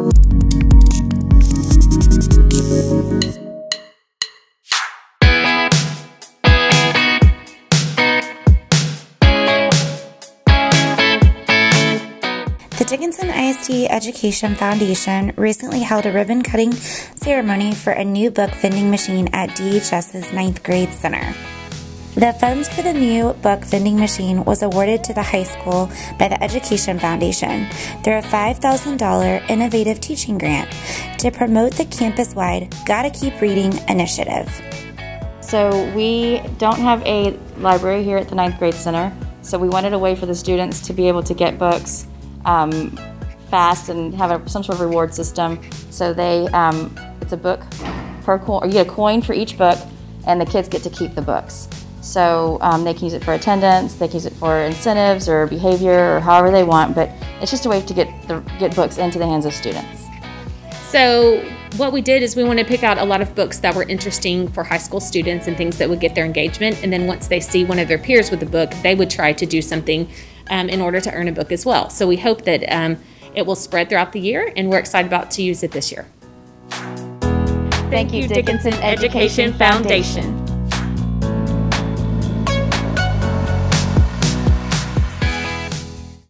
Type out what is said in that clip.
The Dickinson ISD Education Foundation recently held a ribbon cutting ceremony for a new book vending machine at DHS's ninth grade center. The funds for the new book vending machine was awarded to the high school by the Education Foundation through a $5,000 innovative teaching grant to promote the campus wide Gotta Keep Reading initiative. So, we don't have a library here at the ninth grade center, so we wanted a way for the students to be able to get books um, fast and have a, some sort of reward system. So they, um, it's a book per coin, or you get a coin for each book, and the kids get to keep the books. So um, they can use it for attendance, they can use it for incentives or behavior or however they want, but it's just a way to get the, get books into the hands of students. So what we did is we wanted to pick out a lot of books that were interesting for high school students and things that would get their engagement. And then once they see one of their peers with a book, they would try to do something um, in order to earn a book as well. So we hope that um, it will spread throughout the year, and we're excited about to use it this year. Thank you, Dickinson Education Foundation.